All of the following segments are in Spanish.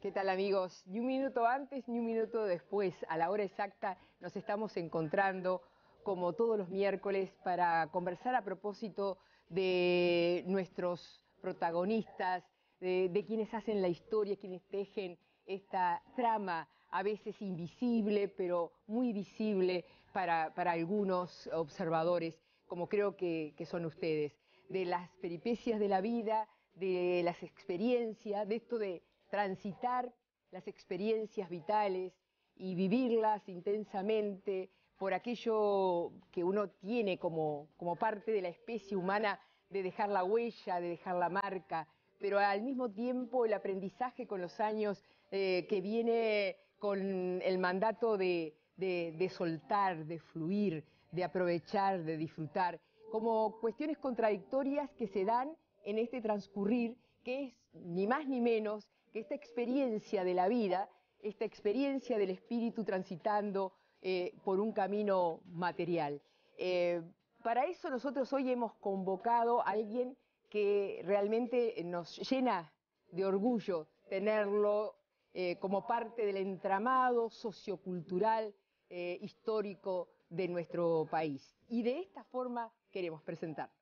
¿Qué tal amigos? Ni un minuto antes ni un minuto después, a la hora exacta, nos estamos encontrando como todos los miércoles para conversar a propósito de nuestros protagonistas, de, quienes hacen la historia, quienes tejen esta trama a veces invisible, pero muy visible para, algunos observadores, como creo que, que son ustedes, de las peripecias de la vida, de las experiencias, de esto de transitar las experiencias vitales y vivirlas intensamente por aquello que uno tiene como, como parte de la especie humana de dejar la huella, de dejar la marca, pero al mismo tiempo el aprendizaje con los años eh, que viene con el mandato de, de, soltar, de fluir, de aprovechar, de disfrutar, como cuestiones contradictorias que se dan en este transcurrir, que es ni más ni menos que esta experiencia de la vida, esta experiencia del espíritu transitando eh, por un camino material. Eh, para eso nosotros hoy hemos convocado a alguien que realmente nos llena de orgullo tenerlo eh, como parte del entramado sociocultural histórico de nuestro país. Y de esta forma queremos presentarlo.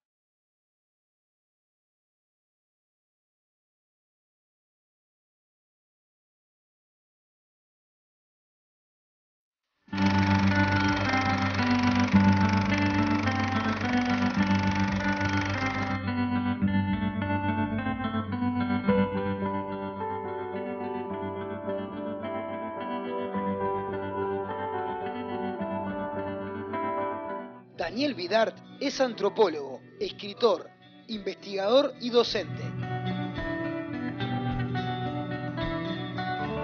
Daniel Vidart es antropólogo, escritor, investigador y docente.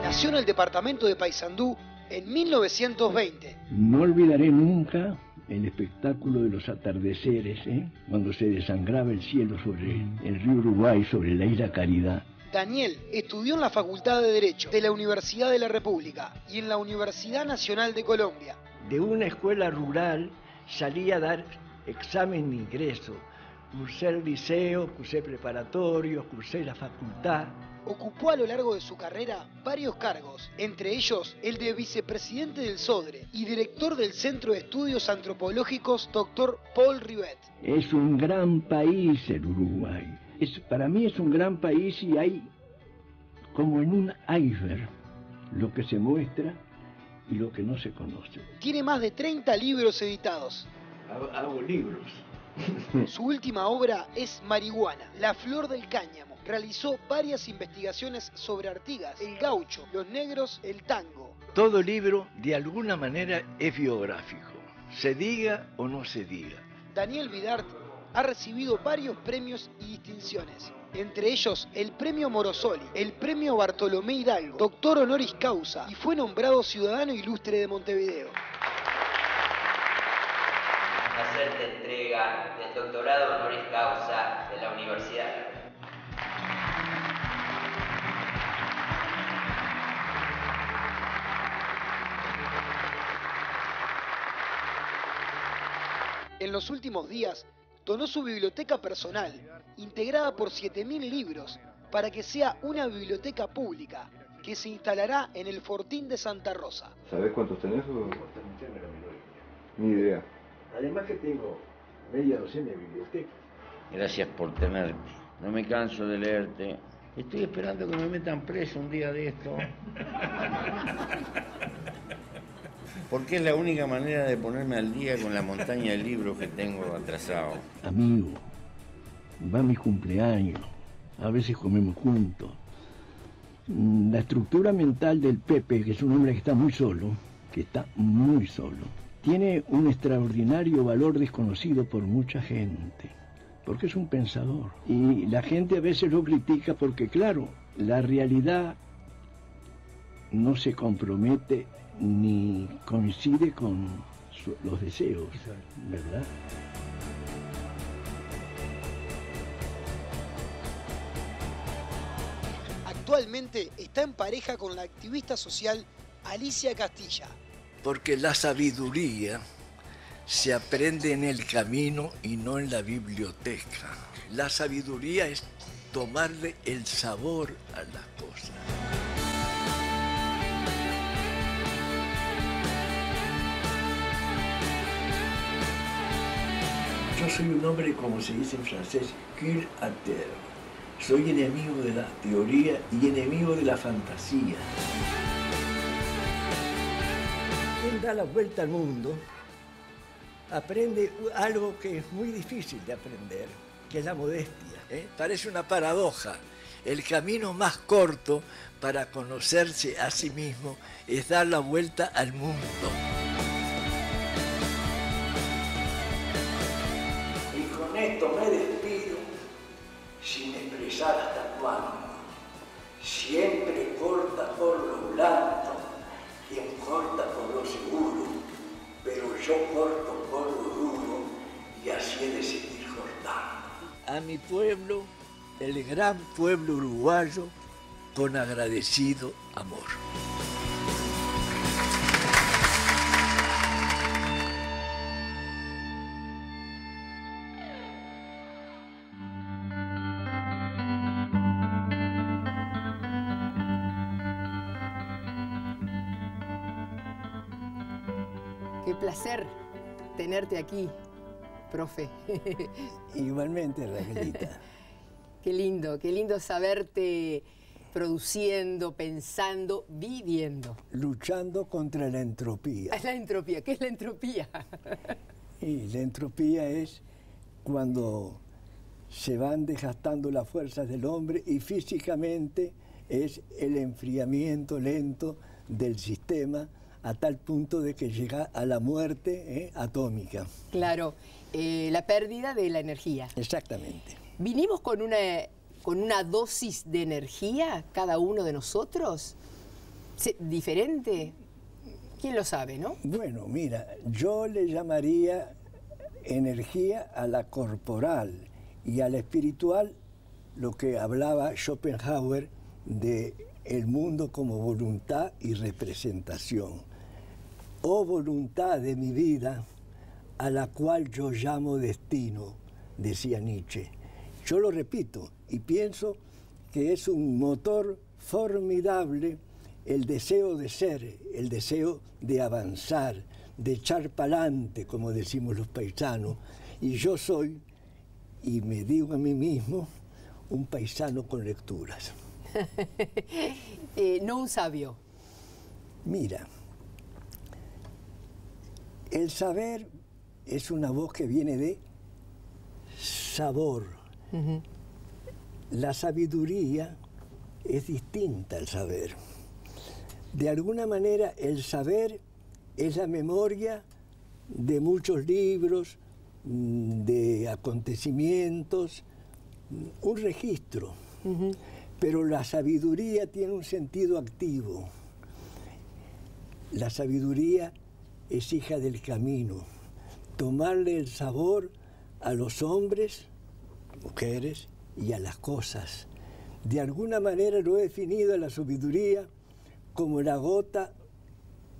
Nació en el departamento de Paysandú en 1920. No olvidaré nunca el espectáculo de los atardeceres, ¿eh? cuando se desangraba el cielo sobre el río Uruguay, sobre la isla Caridad. Daniel estudió en la Facultad de Derecho de la Universidad de la República y en la Universidad Nacional de Colombia. De una escuela rural salí a dar examen de ingreso. Cursé el liceo, cursé preparatorio, cursé la facultad. Ocupó a lo largo de su carrera varios cargos, entre ellos el de vicepresidente del SODRE y director del Centro de Estudios Antropológicos Dr. Paul Rivet. Es un gran país el Uruguay. Es, para mí es un gran país y hay como en un iceberg lo que se muestra y lo que no se conoce. Tiene más de 30 libros editados. Hago, libros. Su última obra es Marihuana, la flor del cáñamo. Realizó varias investigaciones sobre Artigas, el gaucho, los negros, el tango. Todo libro, de alguna manera, es biográfico, se diga o no se diga. Daniel Vidart ha recibido varios premios y distinciones entre ellos el Premio Morosoli, el Premio Bartolomé Hidalgo, doctor honoris causa y fue nombrado Ciudadano Ilustre de Montevideo. Hacerte entrega del doctorado honoris causa de la Universidad. En los últimos días donó su biblioteca personal, integrada por 7.000 libros, para que sea una biblioteca pública que se instalará en el Fortín de Santa Rosa. ¿Sabés cuántos tenés? Ni idea. Además que tengo media docena de bibliotecas. Gracias por tenerme. No me canso de leerte. Estoy esperando que me metan preso un día de esto. Porque es la única manera de ponerme al día con la montaña de libros que tengo atrasado. Amigo, va mi cumpleaños, a veces comemos juntos. Mm, la estructura mental del Pepe, que es un hombre que está muy solo, que está muy solo, tiene un extraordinario valor desconocido por mucha gente, porque es un pensador. Y la gente a veces lo critica porque, claro, la realidad no se compromete ni coincide con los deseos, ¿verdad? Actualmente está en pareja con la activista social Alicia Castilla. Porque la sabiduría se aprende en el camino y no en la biblioteca. La sabiduría es tomarle el sabor a las cosas. Yo soy un hombre, como se dice en francés, cul à terre. Soy enemigo de la teoría y enemigo de la fantasía. Quien da la vuelta al mundo aprende algo que es muy difícil de aprender, que es la modestia. ¿eh? Parece una paradoja. El camino más corto para conocerse a sí mismo es dar la vuelta al mundo. Hasta cuándo. Siempre corta por lo blando, quien corta por lo seguro, pero yo corto por lo duro y así he de seguir cortando. A mi pueblo, el gran pueblo uruguayo, con agradecido amor. Qué placer tenerte aquí, profe. Igualmente, Raquelita. Qué lindo, qué lindo saberte produciendo, pensando, viviendo. Luchando contra la entropía. La entropía. ¿Qué es la entropía? Y la entropía es cuando se van desgastando las fuerzas del hombre y físicamente es el enfriamiento lento del sistema a tal punto de que llega a la muerte ¿eh? atómica. Claro, eh, la pérdida de la energía. Exactamente. ¿Vinimos con una, con una dosis de energía cada uno de nosotros? ¿Diferente? ¿Quién lo sabe, no? Bueno, mira, yo le llamaría energía a la corporal y a la espiritual lo que hablaba Schopenhauer de el mundo como voluntad y representación. Oh voluntad de mi vida, a la cual yo llamo destino, decía Nietzsche. Yo lo repito y pienso que es un motor formidable el deseo de ser, el deseo de avanzar, de echar pa'lante, como decimos los paisanos. Y yo soy, y me digo a mí mismo, un paisano con lecturas. Eh, no un sabio. Mira, el saber es una voz que viene de sabor. La sabiduría es distinta al saber. De alguna manera el saber es la memoria de muchos libros, mm, de acontecimientos, mm, un registro. Pero la sabiduría tiene un sentido activo. La sabiduría es hija del camino. Tomarle el sabor a los hombres, mujeres y a las cosas. De alguna manera lo he definido a la sabiduría como la gota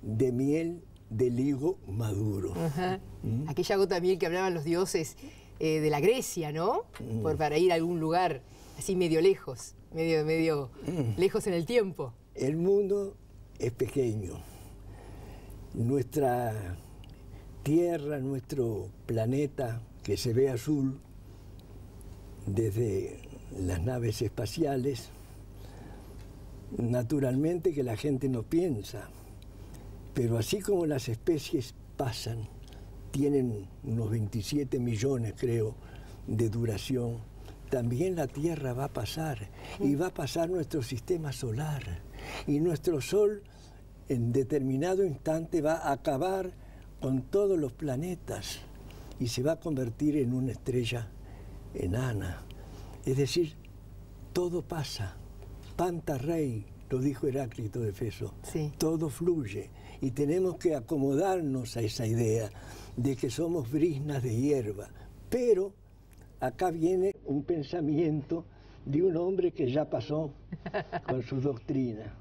de miel del higo maduro. Ajá. Aquella gota de miel que hablaban los dioses eh, de la Grecia, ¿no? Por, para ir a algún lugar así medio lejos, medio, medio lejos en el tiempo. El mundo es pequeño. Nuestra Tierra, nuestro planeta, que se ve azul desde las naves espaciales, naturalmente que la gente no piensa, pero así como las especies pasan, tienen unos 27 millones, creo, de duración, también la Tierra va a pasar y va a pasar nuestro sistema solar. Y nuestro Sol en determinado instante va a acabar con todos los planetas y se va a convertir en una estrella enana. Es decir, todo pasa. Panta rey, lo dijo Heráclito de Feso. Sí. Todo fluye y tenemos que acomodarnos a esa idea de que somos brisnas de hierba. Pero acá viene un pensamiento de un hombre que ya pasó con su doctrina.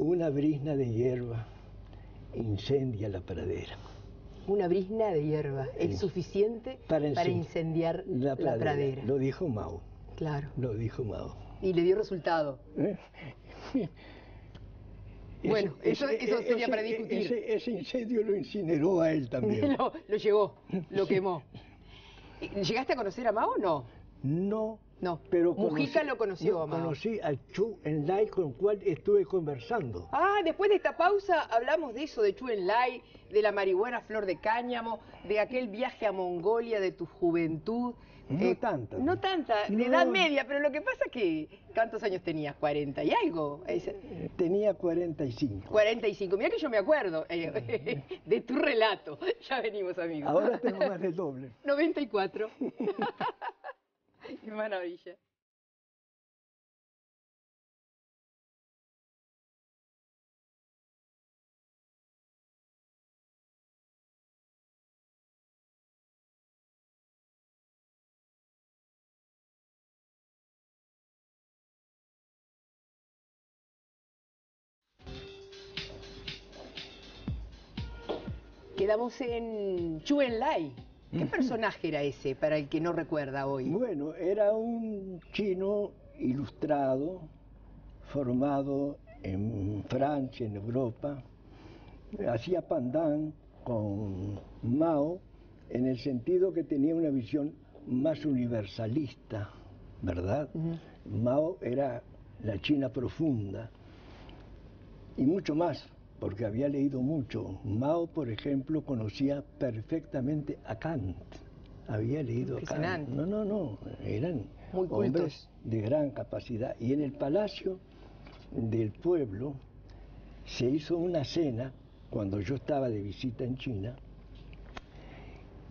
Una brisna de hierba incendia la pradera. Una brisna de hierba es suficiente para, incendiar incendiar la pradera. Lo dijo Mao. Claro. Lo dijo Mao. Y le dio resultado. ¿Eh? Bueno, eso- eso sería para discutir. Ese, ese incendio lo incineró a él también. lo, lo llevó, lo quemó. ¿Llegaste a conocer a Mao o no? No. No. Pero Mujica conocí- lo conoció no, a Mao. Conocí a Chu Enlai con el cual estuve conversando. Ah, después de esta pausa hablamos de eso, de Chu Enlai, de la marihuana flor de cáñamo, de aquel viaje a Mongolia de tu juventud. No tanta. No tanta, de No. edad media, pero lo que pasa es que, ¿cuántos años tenías? ¿40 y algo? Eh, Tenía 45. 45, mira que yo me acuerdo eh, de tu relato. Ya venimos, amigos. Ahora tengo más del doble. 94. Qué maravilla. Quedamos en Chu Enlai. ¿Qué personaje era ese para el que no recuerda hoy? Bueno, era un chino ilustrado, formado en Francia, en Europa. Hacía pandan con Mao en el sentido que tenía una visión más universalista, ¿verdad? Mao era la China profunda y mucho más, porque había leído mucho. Mao, por ejemplo, conocía perfectamente a Kant. Había leído a Kant. No, no, no, eran Muy hombres de gran capacidad. Y en el palacio del pueblo se hizo una cena cuando yo estaba de visita en China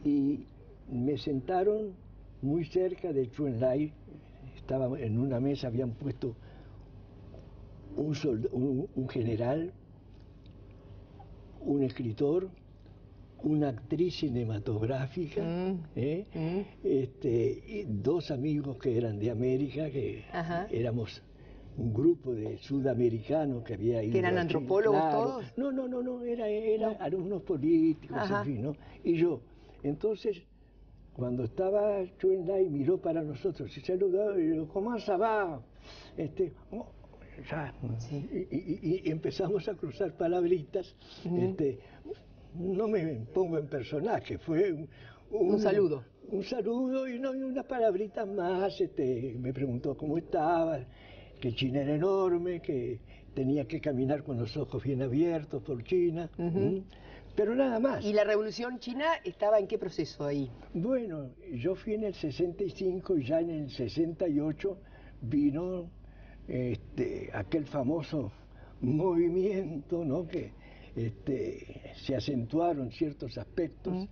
y me sentaron muy cerca de Chu Enlai. Estaba en una mesa, habían puesto un, un- un general, un escritor, una actriz cinematográfica, Mm. ¿eh? Mm. este, y dos amigos que eran de América, que Ajá. éramos un grupo de sudamericanos que había ido eran a Chile. antropólogos Claro. todos? No, no, no, no, era, era algunos políticos, Ajá. en fin, ¿no? Y yo, entonces, cuando estaba Chu Enlai, miró para nosotros y saludó, y dijo, ¿cómo se va? Este, oh, Sí. y, y- empezamos a cruzar palabritas. Ujú. este, no me pongo en personaje, fue un, Un saludo. Un saludo y, no, y unas palabritas más. Este, me preguntó cómo estaba, que China era enorme, que tenía que caminar con los ojos bien abiertos por China. Ujú. ¿m? Pero nada más. ¿Y la revolución china estaba en qué proceso ahí? Bueno, yo fui en el 65 y ya en el 68 vino este, aquel famoso movimiento, ¿no? Que este, se acentuaron ciertos aspectos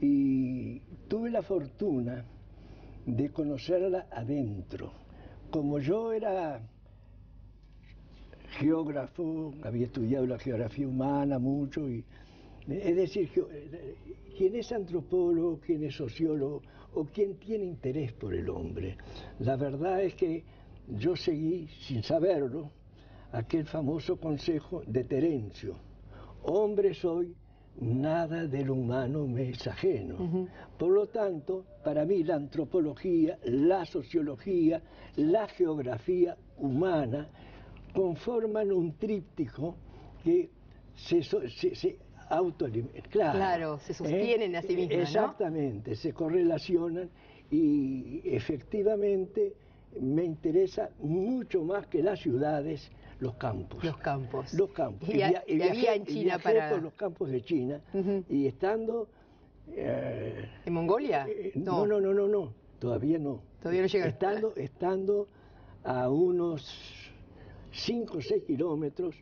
y tuve la fortuna de conocerla adentro. Como yo era geógrafo, había estudiado la geografía humana mucho y es decir, quien es antropólogo, quien es sociólogo o quien tiene interés por el hombre. La verdad es que yo seguí, sin saberlo, aquel famoso consejo de Terencio. Hombre soy, nada del humano me es ajeno. Por lo tanto, para mí la antropología, la sociología, la geografía humana conforman un tríptico que se, se, se autoalimenta. Claro, Claro, se sostienen a sí mismas, ¿no? Exactamente, se correlacionan y efectivamente me interesa mucho más que las ciudades los campos. Los campos. Los campos. Y, a- via- y había en China para... por los campos de China y estando... eh, ¿En Mongolia? eh, no, no, no, no, no, todavía no. Todavía no llega. Estando, estando a unos 5 o 6 kilómetros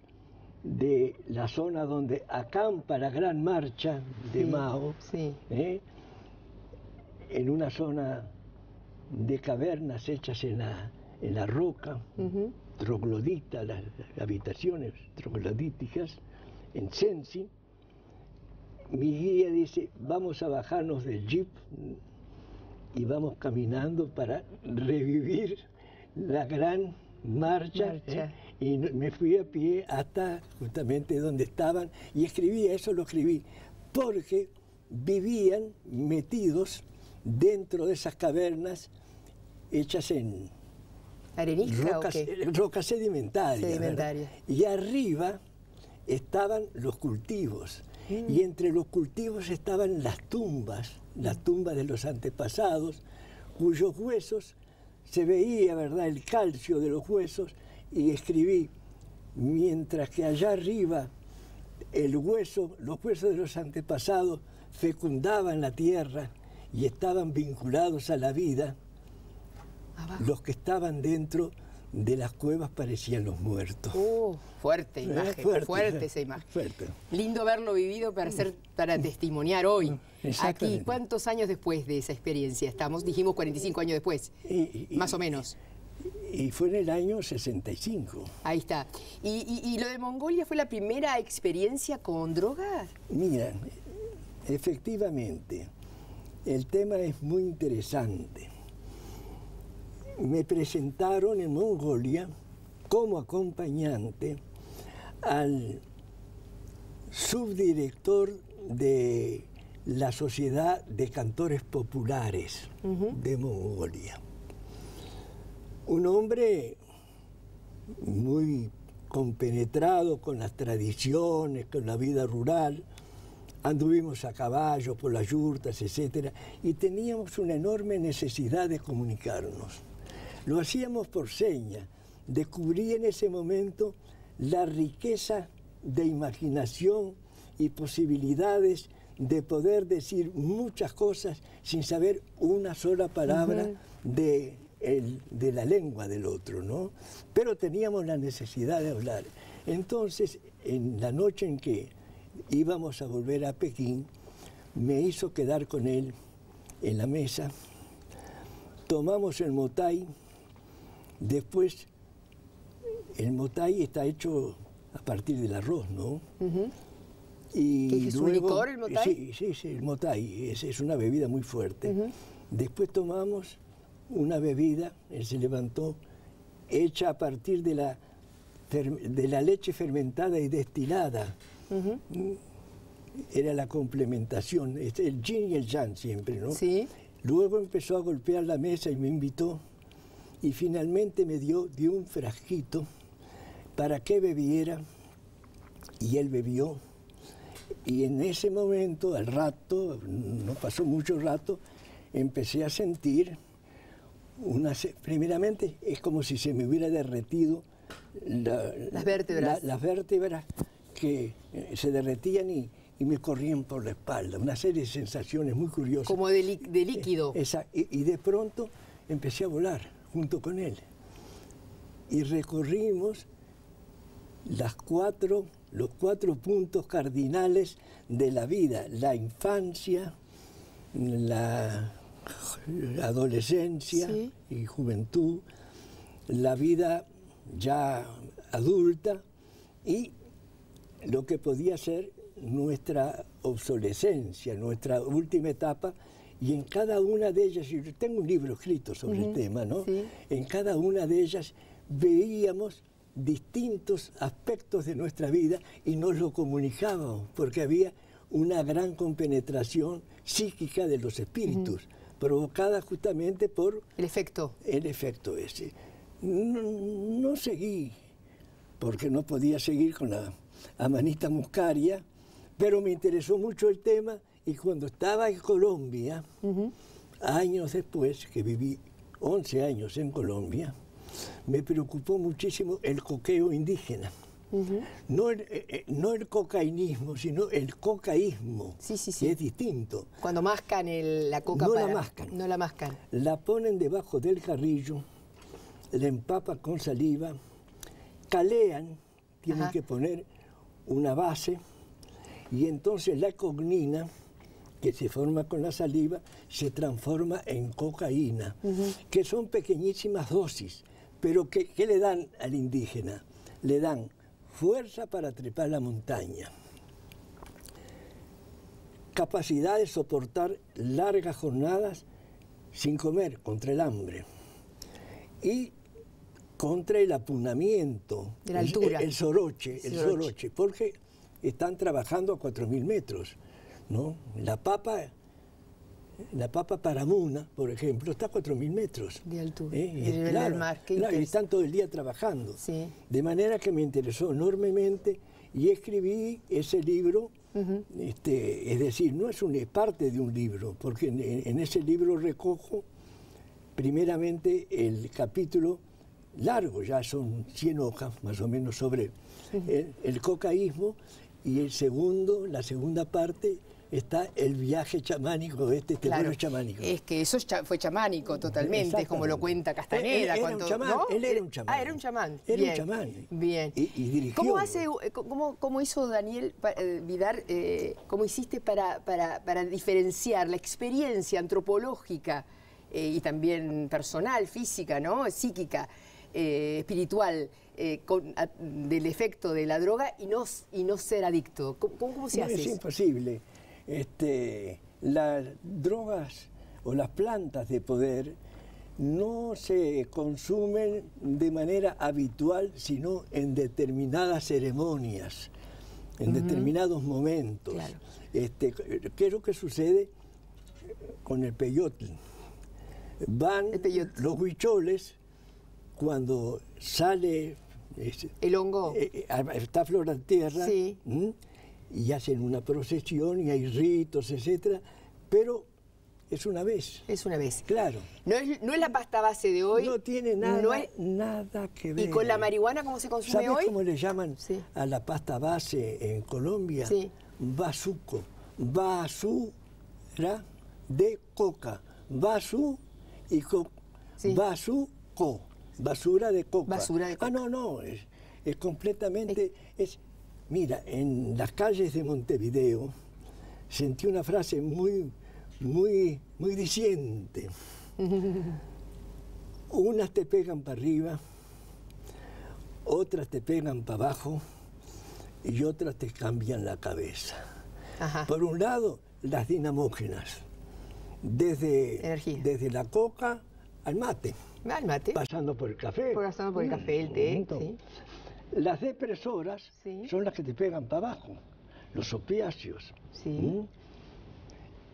de la zona donde acampa la gran marcha de Sí, Mao, Sí. ¿eh? en una zona de cavernas hechas en la, en la roca, Ujú. troglodita, las, las habitaciones troglodíticas, en Sensi. Mi guía dice, vamos a bajarnos del jeep y vamos caminando para revivir la gran marcha. Marcha. ¿eh? Y me fui a pie hasta justamente donde estaban y escribí, eso lo escribí, porque vivían metidos dentro de esas cavernas hechas en, ¿Arenisca rocas, o qué? rocas sedimentarias. Y arriba estaban los cultivos. Mm. Y entre los cultivos estaban las tumbas la tumba de los antepasados, cuyos huesos se veía, ¿verdad?, el calcio de los huesos, y escribí, mientras que allá arriba el hueso, los huesos de los antepasados fecundaban la tierra y estaban vinculados a la vida, Abajo. los que estaban dentro de las cuevas parecían los muertos. Uh, fuerte imagen, fuerte, fuerte, sí, esa imagen. fuerte. Lindo haberlo vivido para, ser, para testimoniar hoy. Aquí, Exactamente. ¿cuántos años después de esa experiencia estamos? Dijimos 45 años después, Y- y- más o menos. Y fue en el año 65. Ahí está. ¿Y, y- y lo de Mongolia fue la primera experiencia con drogas? Mira, efectivamente, el tema es muy interesante. Me presentaron en Mongolia como acompañante al subdirector de la Sociedad de Cantores Populares de Mongolia. Un hombre muy compenetrado con las tradiciones, con la vida rural. Anduvimos a caballo por las yurtas, etc. Y teníamos una enorme necesidad de comunicarnos. Lo hacíamos por seña. Descubrí en ese momento la riqueza de imaginación y posibilidades de poder decir muchas cosas sin saber una sola palabra de, el- de la lengua del otro, ¿no? Pero teníamos la necesidad de hablar. Entonces, en la noche en que íbamos a volver a Pekín, me hizo quedar con él en la mesa, tomamos el motay, después el motay está hecho a partir del arroz, ¿no? Y ¿Qué es, un licor, el motay? Sí, sí, sí, el motay es, es una bebida muy fuerte. Después tomamos una bebida, él se levantó, hecha a partir de la, de la leche fermentada y destilada. Era la complementación, el yin y el yang siempre, ¿no? Sí. Luego empezó a golpear la mesa y me invitó y finalmente me dio, dio un frasquito para que bebiera y él bebió. Y en ese momento, al rato, no pasó mucho rato, empecé a sentir una... Primeramente es como si se me hubiera derretido la- Las vértebras. la- las vértebras que eh, se derretían y, y me corrían por la espalda. Una serie de sensaciones muy curiosas. Como de, lí- de líquido. Esa- y, y de pronto empecé a volar junto con él. Y recorrimos las cuatro, los cuatro puntos cardinales de la vida, la infancia, la adolescencia Sí. y juventud, la vida ya adulta y lo que podía ser nuestra obsolescencia, nuestra última etapa, y en cada una de ellas, y yo tengo un libro escrito sobre el tema, ¿no? sí. En cada una de ellas veíamos distintos aspectos de nuestra vida y nos lo comunicábamos, porque había una gran compenetración psíquica de los espíritus, provocada justamente por El efecto. el efecto ese. No, no seguí, porque no podía seguir con la amanita muscaria, pero me interesó mucho el tema y cuando estaba en Colombia, años después, que viví 11 años en Colombia, me preocupó muchísimo el coqueo indígena. no, el, eh, eh, no el cocainismo, sino el cocaísmo, Sí, sí, sí. que es distinto. Cuando mascan el- la coca No la mascan. No la mascan. La ponen debajo del carrillo, la empapan con saliva, calean, tienen Ajá. que poner una base, y entonces la cognina, que se forma con la saliva, se transforma en cocaína, que son pequeñísimas dosis, pero que, ¿qué le dan al indígena? Le dan fuerza para trepar la montaña, capacidad de soportar largas jornadas sin comer contra el hambre y contra el apunamiento, De la el- altura. el, soroche, el Soroche. soroche, porque están trabajando a 4.000 metros, ¿no? La papa, la papa paramuna, por ejemplo, está a 4.000 metros. De altura, ¿eh? del mar, claro, y están todo el día trabajando. Sí. De manera que me interesó enormemente y escribí ese libro este, es decir, no es, una, parte de un libro, porque en, ese libro recojo primeramente el capítulo largo, ya son 100 hojas más o menos sobre el cocaísmo, y el segundo, la segunda parte está el viaje chamánico, este, este claro, chamánico. Es que eso fue chamánico totalmente, como lo cuenta Castaneda. Él, era un chamán, él era un chamán. Ah, era un chamán. Era un chamán. Bien. Y, dirigió. ¿Cómo, hace, eh, cómo, cómo hizo Daniel eh, Vidar, eh, cómo hiciste para, para, para, diferenciar la experiencia antropológica y también personal, física, ¿no? psíquica, espiritual, con, del efecto de la droga y no, y no ser adicto? ¿Cómo, cómo se hace Es imposible este, las drogas o las plantas de poder no se consumen de manera habitual, sino en determinadas ceremonias, en determinados momentos. Este, ¿Qué es lo que sucede con el peyotl? Van los huicholes cuando sale... el hongo. Eh, eh, está flor de tierra. Sí y hacen una procesión y hay ritos, etcétera, pero es una vez. Es una vez. Claro. No es, no es la pasta base de hoy. No tiene nada, nada que ver. ¿Y con la marihuana cómo se consume ¿Sabes hoy? cómo le llaman a la pasta base en Colombia? Sí. Bazuco. Basura de coca. Basu y co. Sí. Basuco. Basura de coca. Basura de coca. Ah, no, no. Es, es completamente. Es, Mira, en las calles de Montevideo sentí una frase muy, muy, muy diciente. Unas te pegan para arriba, otras te pegan para abajo y otras te cambian la cabeza. Por un lado, las dinamógenas, desde, desde la coca al mate. Al mate. Pasando por el café. Pasando por el café, el té. Sí. Las depresoras son las que te pegan para abajo, los opiáceos. Sí.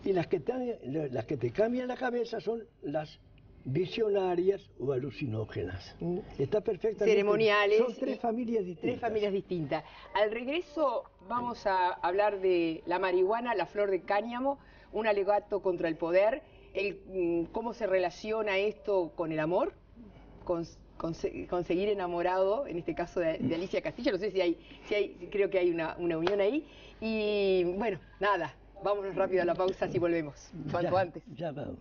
Y las que, te, las que te cambian la cabeza son las visionarias o alucinógenas. Mm. Está perfectamente. Ceremoniales. Son tres familias distintas. Tres familias distintas. Al regreso vamos a hablar de la marihuana, la flor de cáñamo, un alegato contra el poder, el, mm, cómo se relaciona esto con el amor, con conseguir enamorado, en este caso de, Alicia Castillo, no sé si hay, si hay creo que hay una, unión ahí. Y bueno, nada, vámonos rápido a la pausa si volvemos, cuanto antes. Ya vamos.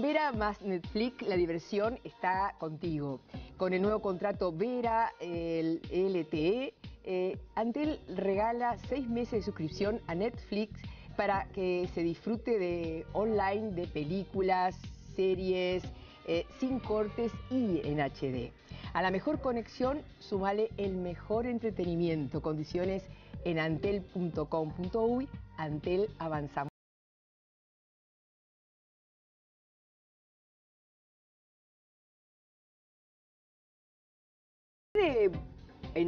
Vera más Netflix, la diversión está contigo. Con el nuevo contrato Vera, el LTE, eh, Antel regala seis meses de suscripción a Netflix para que se disfrute de online de películas, series, eh, sin cortes y en HD. A la mejor conexión, sumale el mejor entretenimiento. Condiciones en antel.com.uy. Antel avanzamos.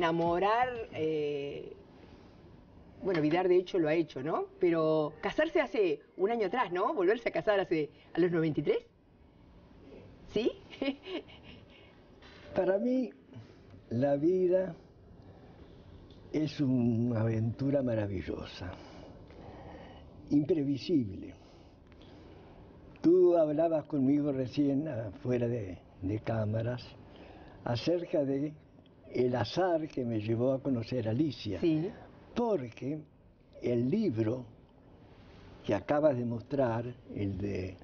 Enamorar, eh, bueno, Vidar de hecho lo ha hecho, ¿no? Pero casarse hace un año atrás, ¿no? Volverse a casar hace a los 93. ¿Sí? Para mí, la vida es una aventura maravillosa, imprevisible. Tú hablabas conmigo recién, fuera de cámaras, acerca de el azar que me llevó a conocer a Alicia. Sí. Porque el libro que acabas de mostrar, el de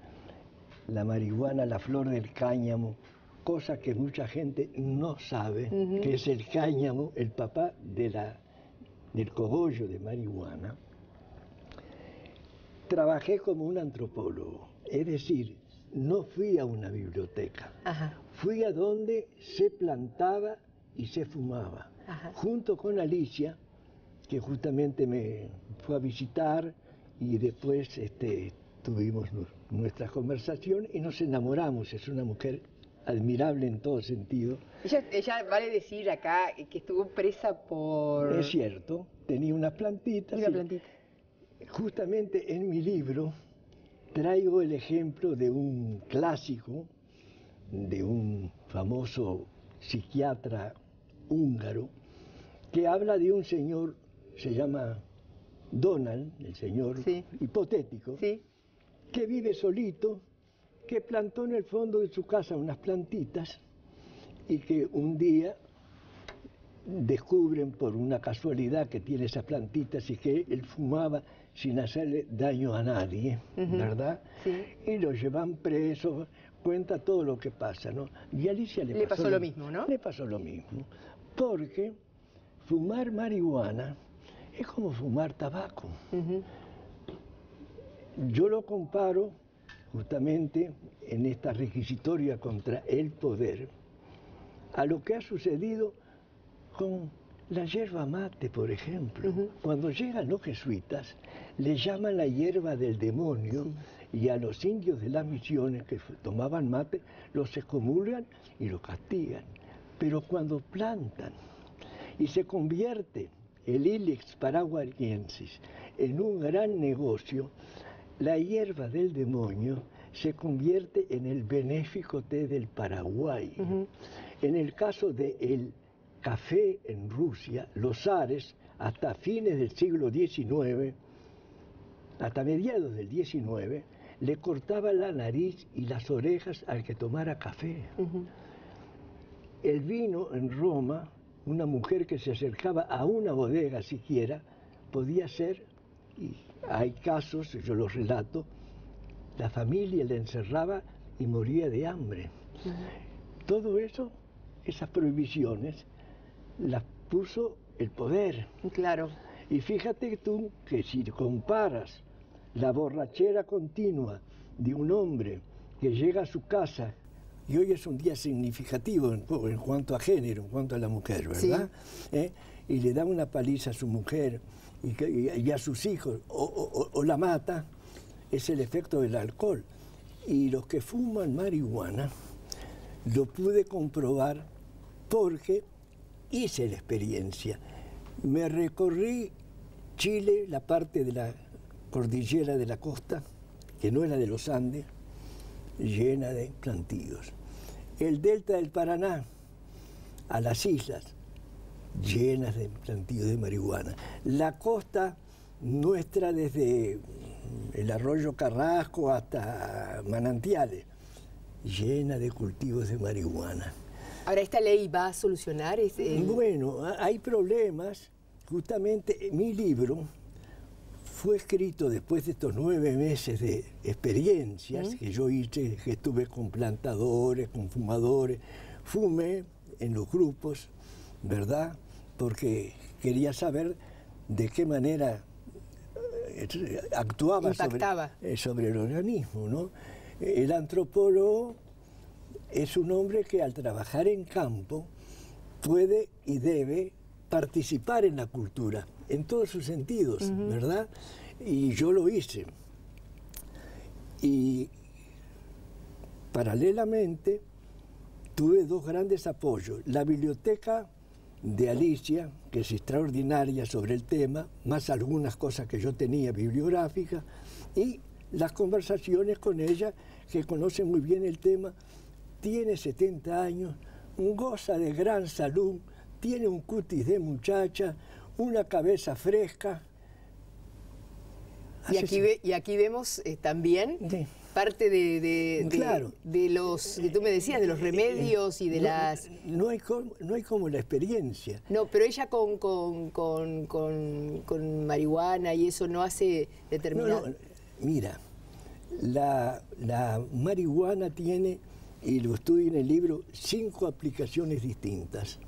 la marihuana, la flor del cáñamo, cosa que mucha gente no sabe, que es el cáñamo, el papá de la, del cogollo de marihuana, trabajé como un antropólogo, es decir, no fui a una biblioteca, fui a donde se plantaba y se fumaba. Junto con Alicia, que justamente me fue a visitar y después este, tuvimos nuestra conversación y nos enamoramos. Es una mujer admirable en todo sentido. Ella, ella vale decir acá que estuvo presa por... Es cierto, tenía unas plantitas. Una plantita. Justamente en mi libro traigo el ejemplo de un clásico, de un famoso psiquiatra húngaro, que habla de un señor, se llama Donald, el señor Sí. hipotético, Sí. que vive solito, que plantó en el fondo de su casa unas plantitas y que un día descubren por una casualidad que tiene esas plantitas y que él fumaba sin hacerle daño a nadie, ¿verdad? Sí. Y lo llevan preso, cuenta todo lo que pasa, ¿no? Y a Alicia le, Le pasó lo mismo, ¿no? Le pasó lo mismo, porque fumar marihuana es como fumar tabaco. Yo lo comparo justamente en esta requisitoria contra el poder a lo que ha sucedido con la hierba mate, por ejemplo. Cuando llegan los jesuitas, le llaman la hierba del demonio y a los indios de las misiones que tomaban mate los excomulgan y los castigan. Pero cuando plantan y se convierte el Ilex paraguayensis en un gran negocio, la hierba del demonio se convierte en el benéfico té del Paraguay. En el caso del café en Rusia, los zares, hasta fines del siglo XIX, hasta mediados del XIX, le cortaban la nariz y las orejas al que tomara café. El vino en Roma, una mujer que se acercaba a una bodega siquiera, podía ser, y hay casos, yo los relato, la familia le encerraba y moría de hambre. Todo eso, esas prohibiciones, las puso el poder. Claro. Y fíjate tú que si comparas la borrachera continua de un hombre que llega a su casa, y hoy es un día significativo en, en cuanto a género, en cuanto a la mujer, ¿verdad? ¿Eh? Y le da una paliza a su mujer y, que- y- y a sus hijos, o, o- o- o la mata, es el efecto del alcohol. Y los que fuman marihuana, lo pude comprobar porque hice la experiencia. Me recorrí Chile, la parte de la cordillera de la costa, que no era de los Andes, llena de plantíos. El delta del Paraná, a las islas, llenas de plantíos de marihuana. La costa nuestra desde el arroyo Carrasco hasta Manantiales, llena de cultivos de marihuana. Ahora, ¿esta ley va a solucionar ese- Bueno, ha- hay problemas. Justamente mi libro fue escrito después de estos nueve meses de experiencias que yo hice, que estuve con plantadores, con fumadores, fumé en los grupos, ¿verdad? Porque quería saber de qué manera eh, actuaba sobre, eh, sobre el organismo, ¿no? El antropólogo es un hombre que al trabajar en campo puede y debe participar en la cultura, en todos sus sentidos, ¿verdad? Y yo lo hice. Y paralelamente tuve dos grandes apoyos. La biblioteca de Alicia, que es extraordinaria sobre el tema, más algunas cosas que yo tenía bibliográficas, y las conversaciones con ella, que conoce muy bien el tema, tiene 70 años, goza de gran salud, tiene un cutis de muchacha, una cabeza fresca. Y aquí, ve- y aquí vemos eh, también Sí. parte de, de- de- Claro. de los que tú me decías, de los remedios y de no, las... No hay, como, no hay como la experiencia. No, pero ella con, con, con, con- con marihuana y eso no hace No, determinado... no, mira, la, la marihuana tiene, y lo estudio en el libro, cinco aplicaciones distintas.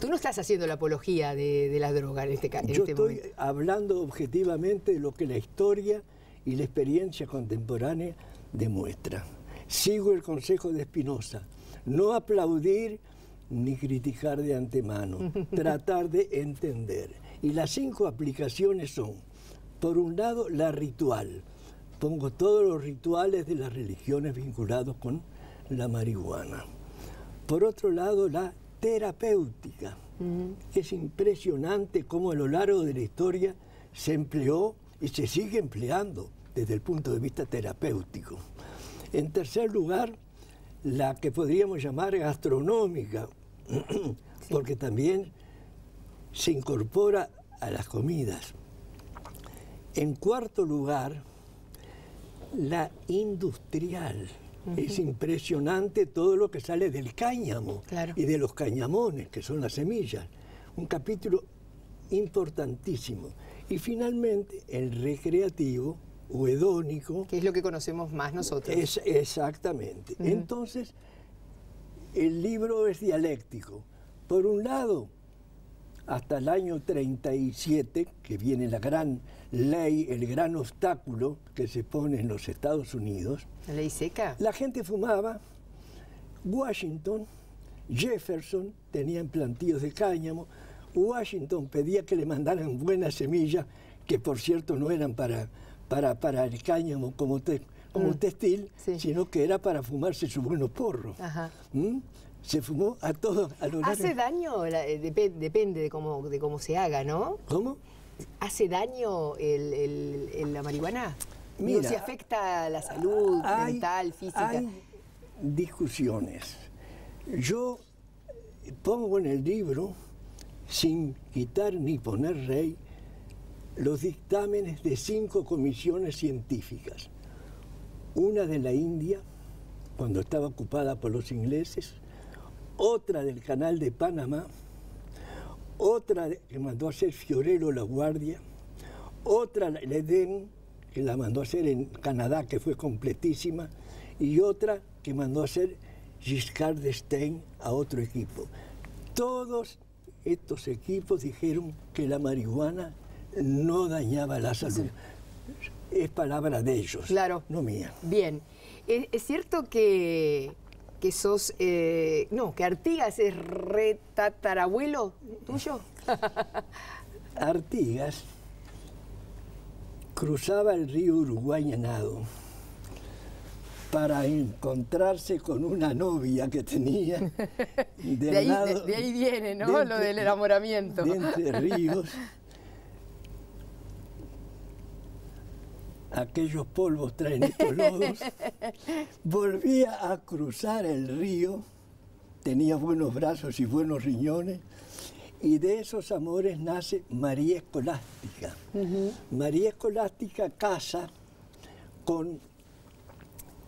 Tú no estás haciendo la apología de, de la droga en este, ca- en Yo este estoy momento. hablando objetivamente de lo que la historia y la experiencia contemporánea demuestra. Sigo el consejo de Spinoza, no aplaudir ni criticar de antemano, tratar de entender. Y las cinco aplicaciones son, por un lado, la ritual. Pongo todos los rituales de las religiones vinculados con la marihuana. Por otro lado, la terapéutica. Es impresionante cómo a lo largo de la historia se empleó y se sigue empleando desde el punto de vista terapéutico. En tercer lugar, la que podríamos llamar gastronómica, porque también se incorpora a las comidas. En cuarto lugar, la industrial. Es impresionante todo lo que sale del cáñamo Claro. y de los cañamones, que son las semillas. Un capítulo importantísimo. Y finalmente, el recreativo o hedónico, Que es lo que conocemos más nosotros. es exactamente. Entonces, el libro es dialéctico. Por un lado, hasta el año 37, que viene la gran ley, el gran obstáculo que se pone en los Estados Unidos, ¿La ley seca? la gente fumaba, Washington, Jefferson tenían plantíos de cáñamo, Washington pedía que le mandaran buenas semillas, que por cierto no eran para, para, para el cáñamo como, te- como textil, sí. sino que era para fumarse su buenos porros. Ajá. ¿Mm? Se fumó a todos a lo largo- ¿Hace daño? La- eh, depe- depende de cómo, de cómo se haga, ¿no? ¿Cómo? ¿Hace daño el, el- el- la marihuana? Digo, Mira, si afecta a la salud Hay- mental, física. Hay discusiones. Yo pongo en el libro, sin quitar ni poner rey, los dictámenes de cinco comisiones científicas. Una de la India, cuando estaba ocupada por los ingleses, otra del Canal de Panamá, otra que mandó a hacer Fiorello La Guardia, otra la Edén, que la mandó a hacer en Canadá, que fue completísima, y otra que mandó a hacer Giscard d'Estaing a otro equipo. Todos estos equipos dijeron que la marihuana no dañaba la salud. Es palabra de ellos, Claro. no mía. Bien. ¿Es, es cierto que, que sos. eh, no, que Artigas es re tatarabuelo tuyo? Artigas cruzaba el río Uruguay en nado para encontrarse con una novia que tenía del De ahí, lado de- de ahí viene, ¿no? de Lo del enamoramiento. de Entre Ríos. Aquellos polvos traen estos lodos. Volvía a cruzar el río, tenía buenos brazos y buenos riñones, y de esos amores nace María Escolástica. María Escolástica casa con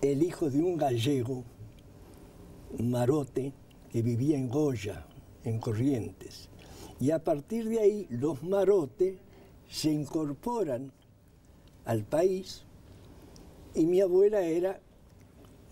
el hijo de un gallego, Marote, que vivía en Goya, en Corrientes. Y a partir de ahí los Marote se incorporan al país y mi abuela era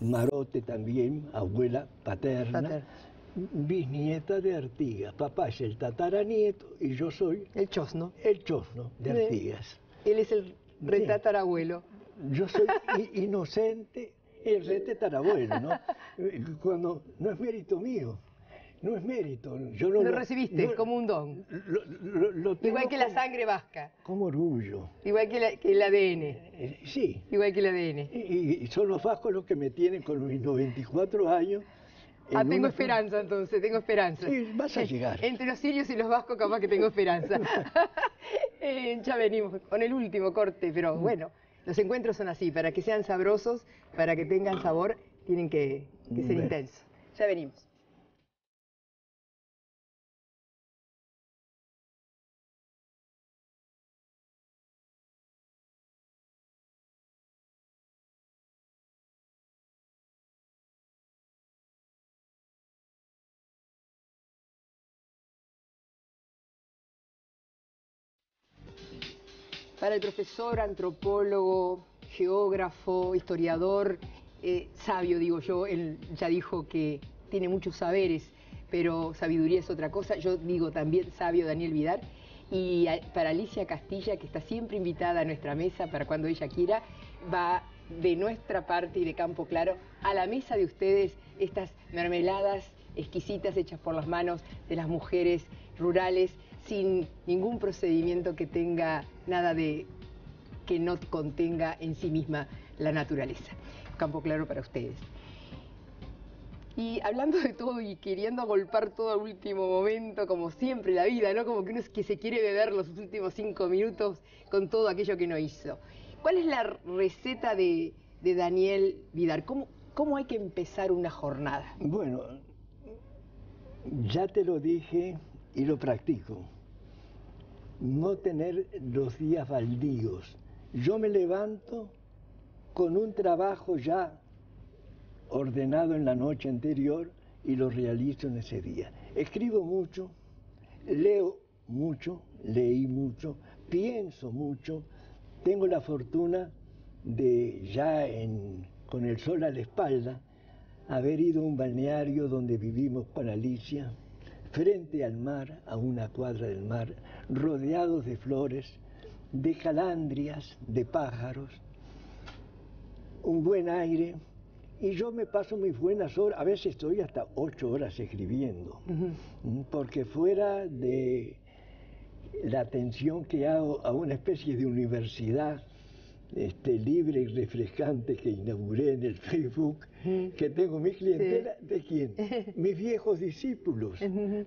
Marote también, abuela paterna, Paterna. bisnieta de Artigas. Papá es el tataranieto y yo soy El chosno. el chosno de. Artigas. Él es el retatarabuelo. Yo soy inocente, el rete tarabuelo, ¿no? Cuando no es mérito mío, no es mérito. Yo no Lo recibiste no- como un don. lo- lo- lo tengo Igual que la sangre vasca. Como orgullo. Igual que, la- que el ADN. Eh, Sí. Igual que el ADN. Y, y son los vascos los que me tienen con mis 94 años. Ah, en tengo una- esperanza entonces, tengo esperanza. Sí, vas a llegar. Entre los sirios y los vascos capaz que tengo esperanza. Eh, ya venimos con el último corte, pero Mm. bueno, los encuentros son así, para que sean sabrosos, para que tengan sabor, tienen que, que ser intensos. Ya venimos. Para el profesor, antropólogo, geógrafo, historiador, eh, sabio, digo yo, él ya dijo que tiene muchos saberes, pero sabiduría es otra cosa. Yo digo también sabio Daniel Vidar. Y para Alicia Castilla, que está siempre invitada a nuestra mesa para cuando ella quiera, va de nuestra parte y de Campo Claro a la mesa de ustedes estas mermeladas exquisitas hechas por las manos de las mujeres rurales sin ningún procedimiento que tenga nada de que no contenga en sí misma la naturaleza. Campo claro para ustedes. Y hablando de todo y queriendo golpar todo al último momento, como siempre la vida, ¿no? Como que uno es que se quiere beber los últimos cinco minutos con todo aquello que no hizo. ¿Cuál es la receta de, de Daniel Vidal? ¿Cómo, ¿Cómo hay que empezar una jornada? Bueno, ya te lo dije y lo practico. No tener los días baldíos. Yo me levanto con un trabajo ya ordenado en la noche anterior y lo realizo en ese día. Escribo mucho, leo mucho, leí mucho, pienso mucho, tengo la fortuna de ya con el sol a la espalda haber ido a un balneario donde vivimos con Alicia, frente al mar, a una cuadra del mar, rodeados de flores, de calandrias, de pájaros, un buen aire, y yo me paso mis buenas horas, a veces estoy hasta ocho horas escribiendo, porque fuera de la atención que hago a una especie de universidad este, libre y refrescante que inauguré en el Facebook, que tengo mi clientela, ¿de quién? Mis viejos discípulos,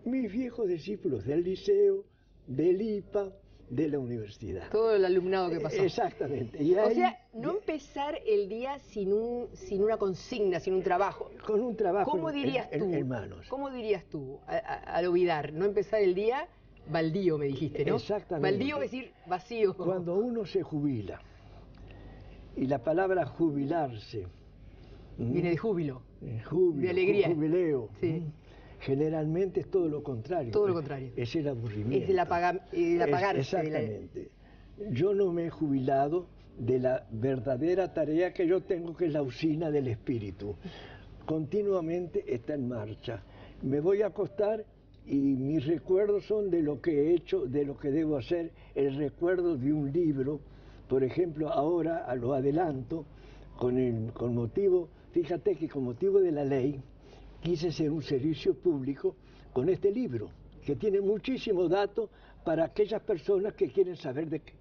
mis viejos discípulos del liceo, del IPA, de la universidad. Todo el alumnado que pasó. Exactamente. o sea, no empezar el día sin, un, sin una consigna, sin un trabajo. Con un trabajo ¿Cómo dirías en, tú? manos. ¿Cómo dirías tú al olvidar? No empezar el día baldío, me dijiste, ¿no? Exactamente. Baldío es decir vacío. Cuando uno se jubila, y la palabra jubilarse... Viene de júbilo. Júbilo, de alegría. Jubileo. Sí. Generalmente es todo lo contrario. Todo lo contrario. Es el aburrimiento. Es el, apaga, el apagarse. exactamente. Yo no me he jubilado de la verdadera tarea que yo tengo, que es la usina del espíritu. Continuamente está en marcha. Me voy a acostar y mis recuerdos son de lo que he hecho, de lo que debo hacer, el recuerdo de un libro. Por ejemplo, ahora a lo adelanto, con, el, con motivo, fíjate que con motivo de la ley, quise ser un servicio público con este libro, que tiene muchísimos datos para aquellas personas que quieren saber de qué,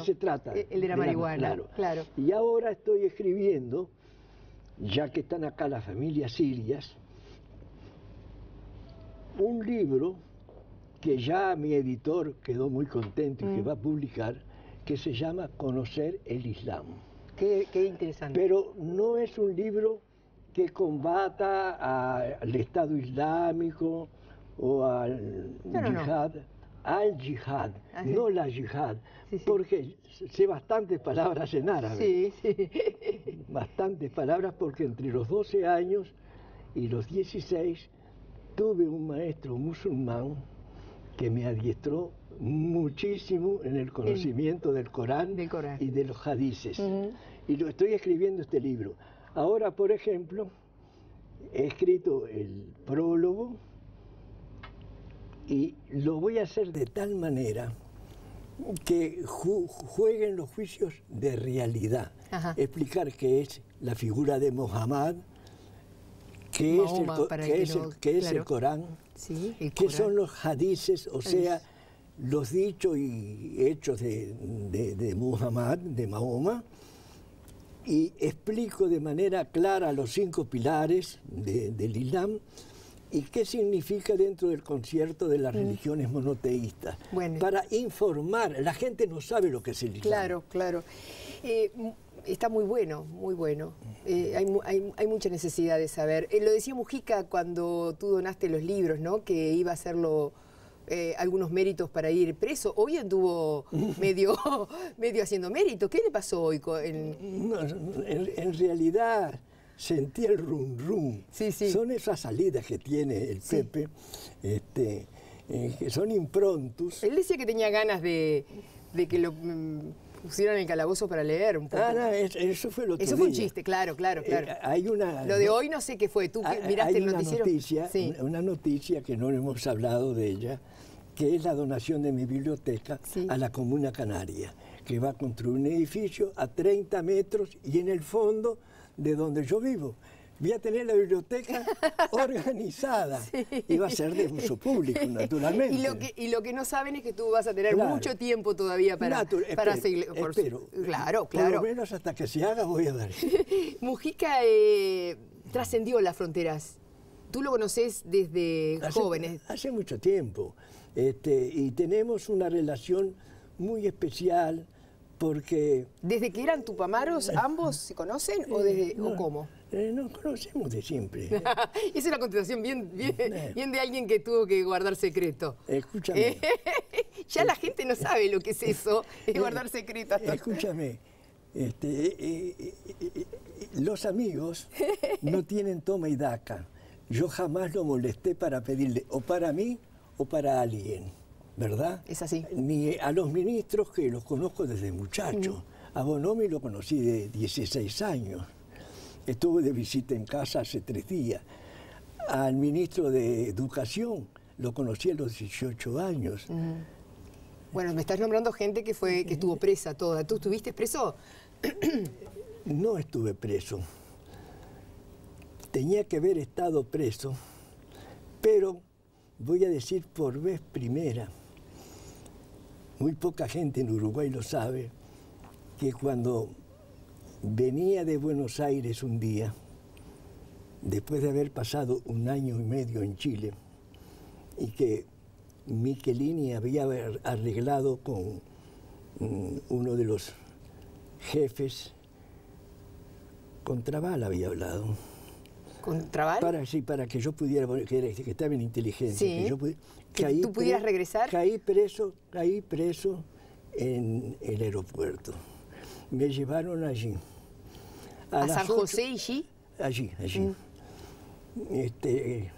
se trata. El de la marihuana, claro. Y ahora estoy escribiendo, ya que están acá las familias sirias, un libro que ya mi editor quedó muy contento y que Mm. va a publicar, que se llama Conocer el Islam. Qué, qué interesante. Pero no es un libro que combata a- al Estado Islámico o al no. yihad, al yihad, Ah, no la yihad, Sí, sí. porque sé bastantes palabras en árabe, Sí, sí. bastantes palabras porque entre los 12 años y los 16 tuve un maestro musulmán que me adiestró muchísimo en el conocimiento del Corán, Del Corán. y de los hadices. Y lo estoy escribiendo este libro. Ahora, por ejemplo, he escrito el prólogo y lo voy a hacer de tal manera que ju- jueguen los juicios de realidad. Ajá. Explicar qué es la figura de Mohammed, qué es, el, qué que es el- qué es el. Corán, Sí, el qué Corán. son los hadices, o sea, los dichos y hechos de, de, de Muhammad, de Mahoma, y explico de manera clara los cinco pilares de- del Islam y qué significa dentro del concierto de las religiones monoteístas. Mm. Bueno. Para informar, la gente no sabe lo que es el Islam. Claro, claro. Eh, está muy bueno, muy bueno. Eh, hay, hay- hay mucha necesidad de saber. Eh, lo decía Mujica cuando tú donaste los libros, ¿no? Que iba a hacerlo eh, algunos méritos para ir preso. Hoy anduvo medio, medio haciendo méritos. ¿Qué le pasó hoy? en- No, en, en realidad sentí el rum rum. Sí, sí. Son esas salidas que tiene el Sí. Pepe, este, eh, que son improntus. Él decía que tenía ganas de, de que lo mm, pusieran en el calabozo para leer un poco. Ah, no, eso fue lo Eso fue un chiste, claro, claro, claro. Eh, hay una, lo de hoy no sé qué fue. ¿Tú hay- miraste hay el una noticiero? noticia, Sí. una noticia que no hemos hablado de ella, que es la donación de mi biblioteca Sí. a la Comuna Canaria, que va a construir un edificio a 30 metros y en el fondo de donde yo vivo. Voy a tener la biblioteca organizada y va a ser de uso público, naturalmente. Y lo, que, y lo que no saben es que tú vas a tener Claro. mucho tiempo todavía para, para seguir. por su- espero. claro, Por lo claro. menos hasta que se haga voy a dar. Mujica eh, trascendió las fronteras tú lo conoces desde hace, jóvenes. Hace mucho tiempo. Este, y tenemos una relación muy especial porque... ¿Desde que eran tupamaros ambos se conocen o, desde, no, o cómo? eh, nos conocemos de siempre. Esa es una contestación bien, bien, bien de alguien que tuvo que guardar secreto. Escúchame. ya la gente no sabe lo que es eso, es guardar secretos. Escúchame, este, eh, eh, eh, los amigos no tienen toma y daca. Yo jamás lo molesté para pedirle o para mí o para alguien, ¿verdad? Es así. Ni a los ministros que los conozco desde muchacho. A Bonomi lo conocí de 16 años. Estuve de visita en casa hace tres días. Al ministro de Educación lo conocí a los 18 años. Bueno, me estás nombrando gente que fue que estuvo presa toda. ¿Tú estuviste preso? No estuve preso. Tenía que haber estado preso, pero voy a decir por vez primera, muy poca gente en Uruguay lo sabe, que cuando venía de Buenos Aires un día, después de haber pasado un año y medio en Chile, y que Michelini había arreglado con mm, uno de los jefes, con Trabal había hablado. ¿Con Trabal? Para, sí, para que yo pudiera, que, era- que estaba en inteligencia, Sí. que yo pudi- Que caí tú pudieras pre- regresar. Caí preso, caí preso en el aeropuerto. Me llevaron allí. ¿A San ocho- José y G? Allí, allí. Mm. Este,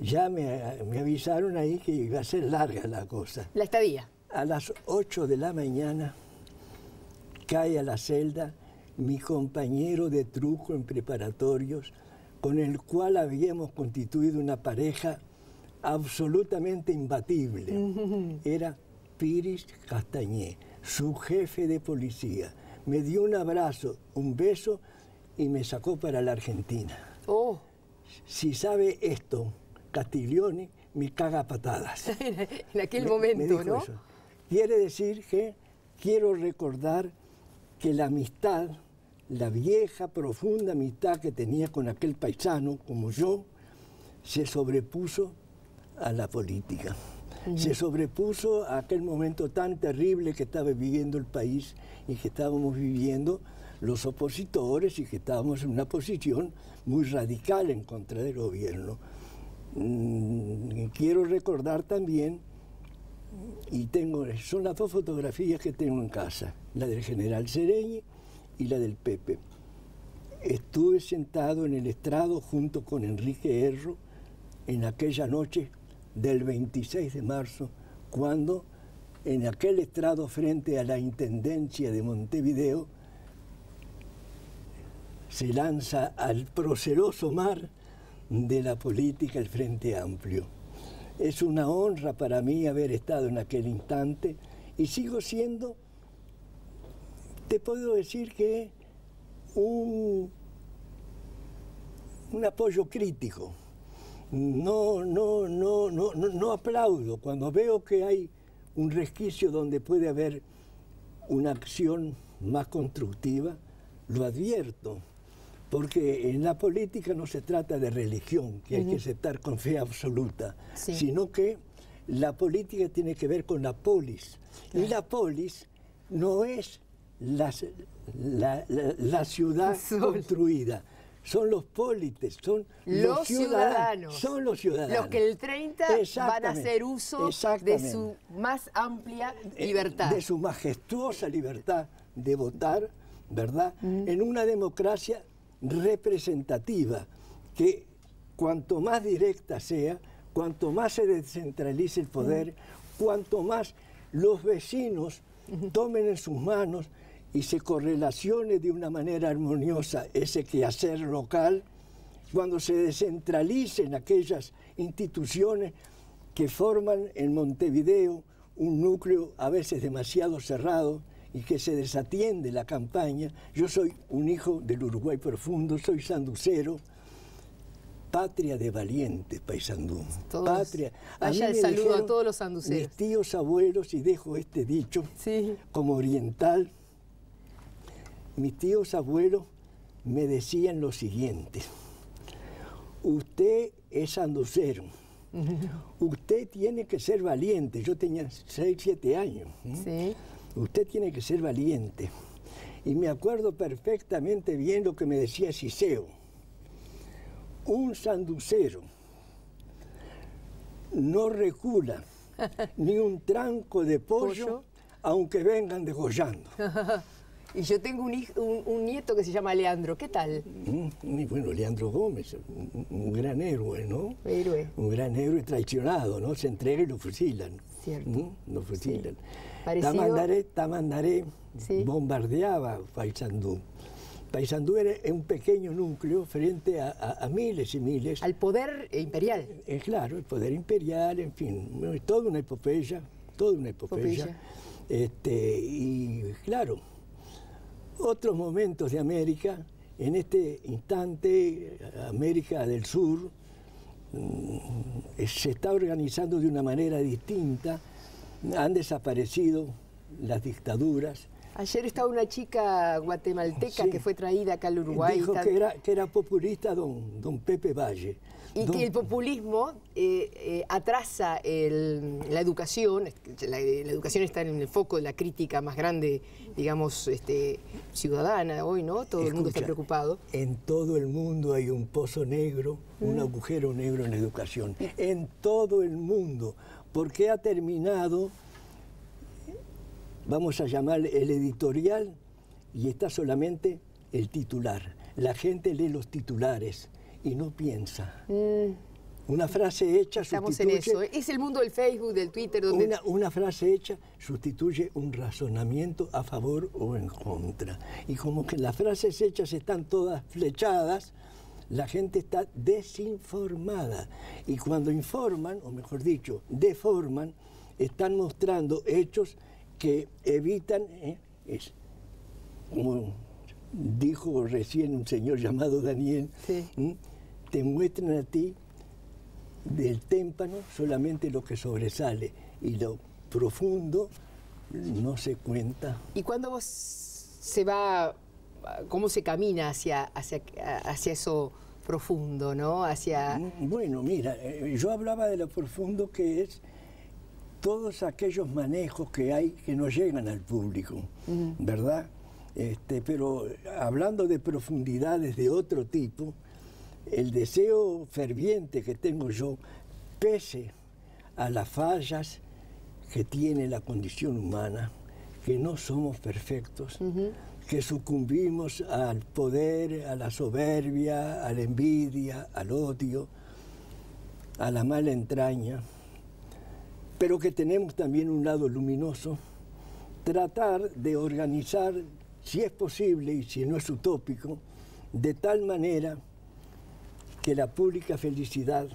ya me, me avisaron ahí que iba a ser larga la cosa. La estadía. A las 8 de la mañana cae a la celda mi compañero de truco en preparatorios, con el cual habíamos constituido una pareja absolutamente imbatible. Era Piris Castañé, su jefe de policía. Me dio un abrazo, un beso y me sacó para la Argentina. Oh, Si sabe esto, Castiglione me caga a patadas. en aquel Me- momento, me dijo ¿no? eso. Quiere decir que quiero recordar que la amistad, la vieja, profunda amistad que tenía con aquel paisano como yo, se sobrepuso a la política. Se sobrepuso a aquel momento tan terrible que estaba viviendo el país y que estábamos viviendo los opositores y que estábamos en una posición muy radical en contra del gobierno. Mm, Quiero recordar también y tengo, son las dos fotografías que tengo en casa, la del general Sereñi y la del Pepe. Estuve sentado en el estrado junto con Enrique Erro en aquella noche del 26 de marzo, cuando en aquel estrado frente a la Intendencia de Montevideo se lanza al proceloso mar de la política el Frente Amplio. Es una honra para mí haber estado en aquel instante y sigo siendo, te puedo decir que un, un apoyo crítico. No, no, no, no, no, no aplaudo cuando veo que hay un resquicio donde puede haber una acción más constructiva, lo advierto, porque en la política no se trata de religión, que hay que aceptar con fe absoluta, Sí. sino que la política tiene que ver con la polis. Y la polis no es la, la- la- la ciudad Sol. construida, son los pólites, son Los ciudadanos. Son los ciudadanos. Los que el 30 van a hacer uso de su más amplia Eh, libertad. De su majestuosa libertad de votar, ¿verdad? En una democracia representativa, que cuanto más directa sea, cuanto más se descentralice el poder, cuanto más los vecinos tomen en sus manos y se correlacione de una manera armoniosa ese quehacer local, cuando se descentralicen aquellas instituciones que forman en Montevideo un núcleo a veces demasiado cerrado y que se desatiende la campaña. Yo soy un hijo del Uruguay profundo, soy sanducero, patria de valientes, paisandú. Todos- Patria. vaya mí el saludo a todos los sanduceros. Mis tíos abuelos, y dejo este dicho Sí. como oriental, mis tíos abuelos me decían lo siguiente, usted es sanducero. Usted tiene que ser valiente. Yo tenía 6, 7 años. Sí. Usted tiene que ser valiente. Y me acuerdo perfectamente bien lo que me decía Ciceo. Un sanducero no recula ni un tranco de pollo, Pollo. aunque vengan degollando. Y yo tengo un, un- un nieto que se llama Leandro. ¿Qué tal? Mm, Y bueno, Leandro Gómez, un, un gran héroe, ¿no? Héroe. Un gran héroe traicionado, ¿no? Se entrega y lo fusilan. Cierto. ¿Mm? Lo fusilan. Parecido- Tamandaré, Tamandaré Sí. bombardeaba Paysandú. Paysandú era un pequeño núcleo frente a, a- a miles y miles. Al poder imperial. Eh, claro, el poder imperial, en fin, toda una epopeya, toda una epopeya. Epopeya. Este, y claro, otros momentos de América, en este instante, América del Sur mm, se está organizando de una manera distinta, han desaparecido las dictaduras, Ayer estaba una chica guatemalteca Sí. que fue traída acá al Uruguay. dijo que era, que era populista don, don Pepe Valle. Y Don- que el populismo eh, eh, atrasa el- la educación, la, la educación está en el foco de la crítica más grande, digamos, este, ciudadana hoy, ¿no? Todo el mundo está preocupado. En todo el mundo hay un pozo negro, un Mm. agujero negro en la educación. En todo el mundo. Porque ha terminado, vamos a llamar el editorial, y está solamente el titular. La gente lee los titulares y no piensa. Una frase hecha Mm, Estamos en sustituye... eso. Es el mundo del Facebook, del Twitter, donde Una, una frase hecha sustituye un razonamiento a favor o en contra. Y como que las frases hechas están todas flechadas, la gente está desinformada. Y cuando informan, o mejor dicho, deforman, están mostrando hechos que evitan, eh, es, como dijo recién un señor llamado Daniel, te muestran a ti del témpano solamente lo que sobresale y lo profundo no se cuenta. ¿Y cuándo vos se va, cómo se camina hacia, hacia, hacia eso profundo, ¿no? Hacia... Bueno, mira, eh, yo hablaba de lo profundo que es todos aquellos manejos que hay que no llegan al público, ¿verdad? Este, pero hablando de profundidades de otro tipo, el deseo ferviente que tengo yo, pese a las fallas que tiene la condición humana, que no somos perfectos, que sucumbimos al poder, a la soberbia, a la envidia, al odio, a la mala entraña, pero que tenemos también un lado luminoso, tratar de organizar, si es posible y si no es utópico, de tal manera que la pública felicidad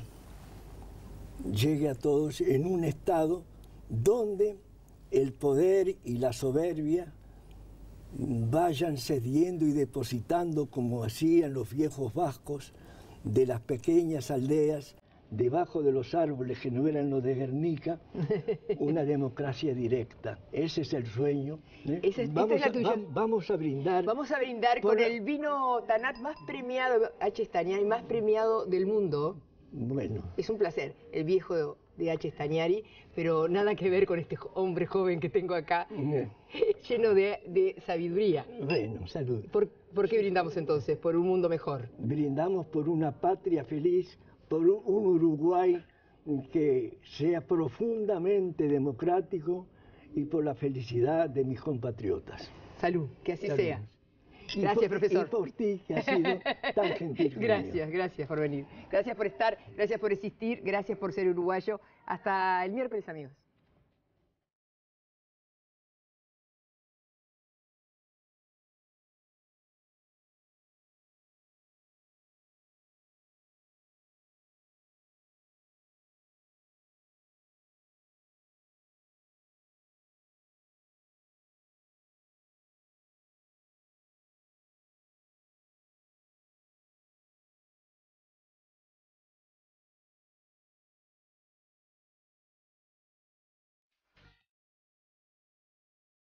llegue a todos en un estado donde el poder y la soberbia vayan cediendo y depositando como hacían los viejos vascos de las pequeñas aldeas debajo de los árboles que no eran los de Guernica, una democracia directa. Ese es el sueño. ¿eh? Esa es- esta vamos, es la a, va- vamos a brindar. Vamos a brindar con la- el vino Tanat más premiado, H. Más premiado del mundo. Bueno, Es un placer, el viejo de H. Stagnari, pero nada que ver con este hombre joven que tengo acá, lleno de, de sabiduría. bueno, salud. ¿Por, por qué brindamos entonces? Por un mundo mejor. brindamos por una patria feliz, por un, Uruguay que sea profundamente democrático y por la felicidad de mis compatriotas. Salud, que así Salud. sea. Y Gracias, por- profesor. Y por ti, que has sido tan gentil. Gracias, gracias por venir. Gracias por estar, gracias por existir, gracias por ser uruguayo. Hasta el miércoles, amigos.